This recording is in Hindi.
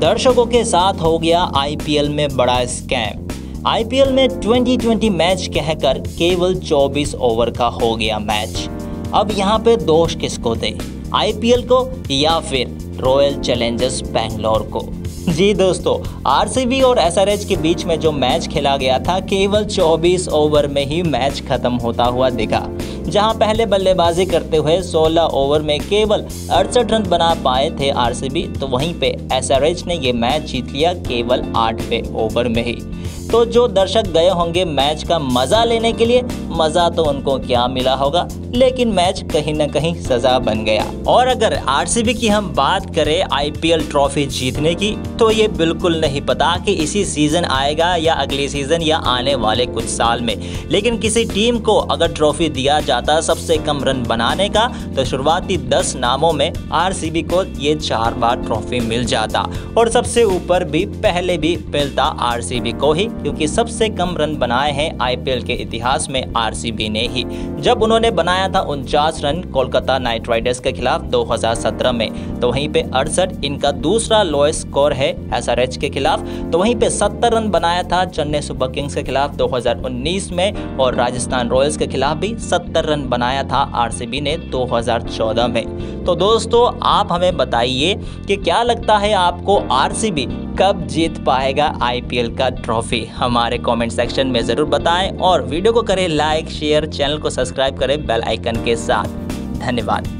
दर्शकों के साथ हो गया आईपीएल में बड़ा स्कैम। आईपीएल में 2020 मैच कहकर केवल 24 ओवर का हो गया मैच। अब यहाँ पे दोष किसको दे? आईपीएल को या फिर रॉयल चैलेंजर्स बैंगलोर को? जी दोस्तों, आरसीबी और एसआरएच के बीच में जो मैच खेला गया था, केवल 24 ओवर में ही मैच खत्म होता हुआ दिखा। जहाँ पहले बल्लेबाजी करते हुए 16 ओवर में केवल अड़सठ रन बना पाए थे आरसीबी तो वहीं पे एसआरएच ने ये मैच जीत लिया केवल आठवें ओवर में ही। तो जो दर्शक गए होंगे मैच का मज़ा लेने के लिए, मज़ा तो उनको क्या मिला होगा? लेकिन मैच कहीं ना कहीं सजा बन गया। और अगर आरसीबी की हम बात करें आईपीएल ट्रॉफी जीतने की तो ये बिल्कुल नहीं पता कि इसी सीज़न आएगा या अगले सीज़न या आने वाले कुछ साल में। लेकिन किसी टीम को अगर ट्रॉफी दिया जाता सबसे कम रन बनाने का तो शुरुआती दस नामों में आरसीबी को ये चार बार ट्रॉफी मिल जाता। और सबसे ऊपर भी, पहले भी मिलता आरसीबी को ही। क्योंकि सबसे कम रन बनाए हैं आईपीएल के इतिहास में आरसीबी ने ही। जब उन्होंने बनाया था उनचास रन कोलकाता नाइट राइडर्स के खिलाफ 2017 में तो वहीं पे अड़सठ इनका दूसरा लोएस्ट स्कोर है एसआरएच के खिलाफ। तो वहीं पे 70 रन बनाया था चेन्नई सुपर किंग्स के खिलाफ 2019 में, और राजस्थान रॉयल्स के खिलाफ भी 70 रन बनाया था आरसीबी ने 2014 में। तो दोस्तों, आप हमें बताइए कि क्या लगता है आपको आरसीबी कब जीत पाएगा आईपीएल का ट्रॉफी हमारे कमेंट सेक्शन में ज़रूर बताएँ और वीडियो को करें लाइक शेयर चैनल को सब्सक्राइब करें बेल आइकन के साथ। धन्यवाद।